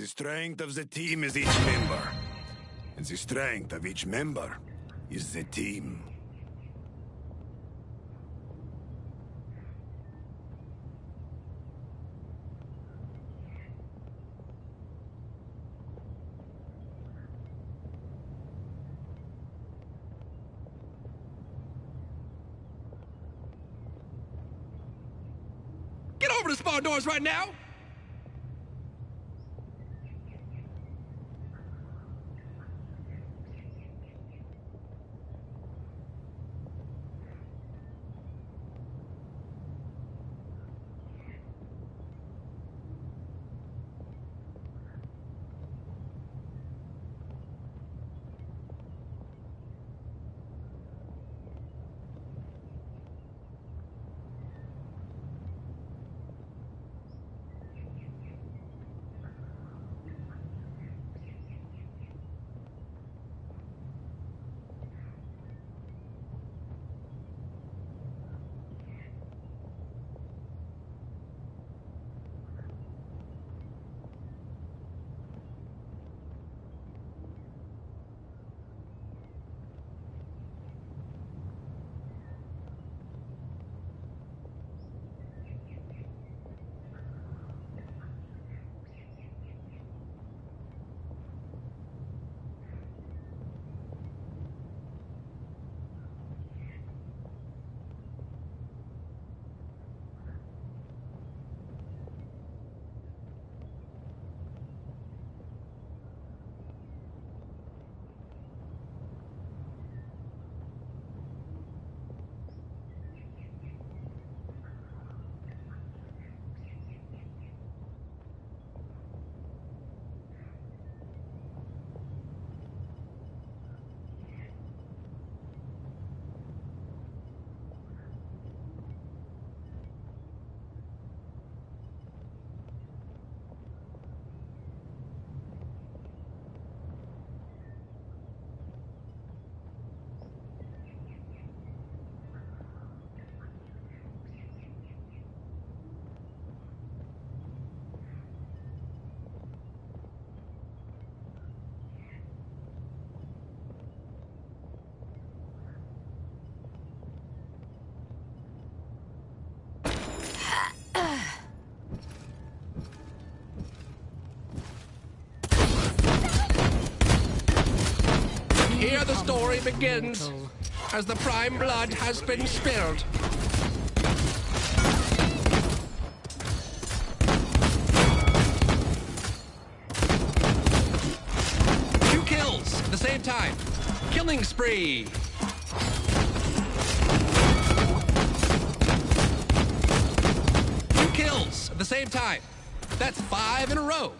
The strength of the team is each member. And the strength of each member is the team. Get over the spawn doors right now! Begins, as the prime blood has been spilled. Two kills at the same time. Killing spree. Two kills at the same time. That's five in a row.